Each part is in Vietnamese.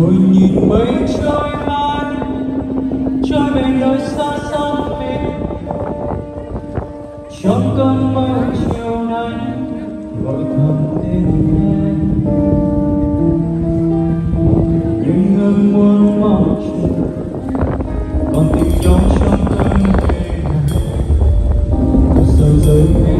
ngồi nhìn mây trôi man trôi về nơi xa xăm mình trong cơn mơ chiều nay, gọi thầm tên em. Những ơn muốn mong chờ, còn tình nhau trong cơn mê này giờ rơi em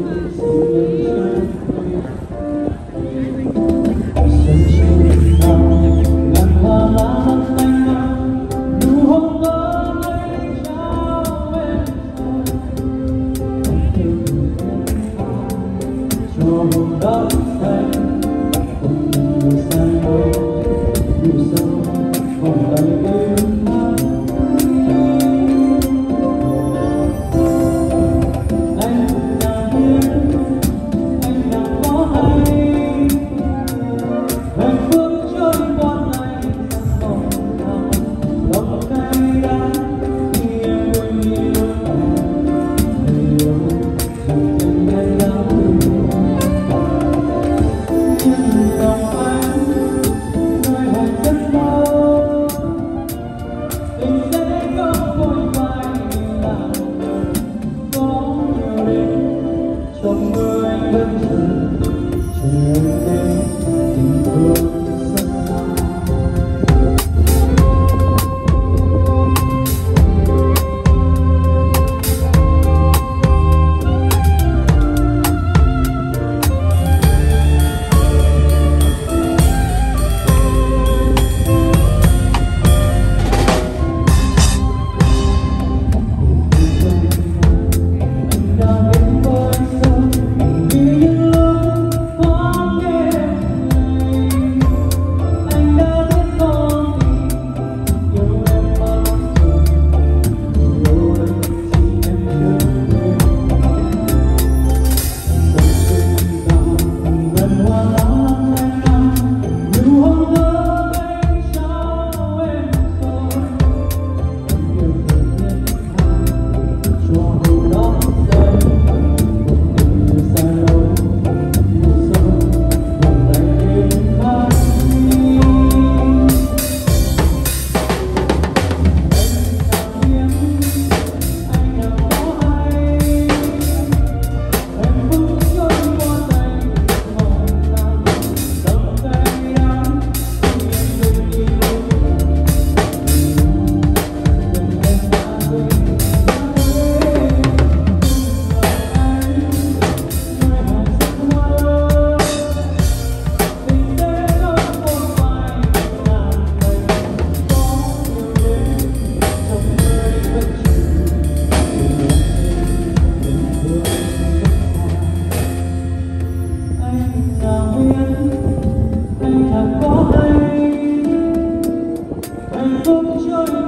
Senhor.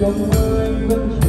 trong mơ anh vẫn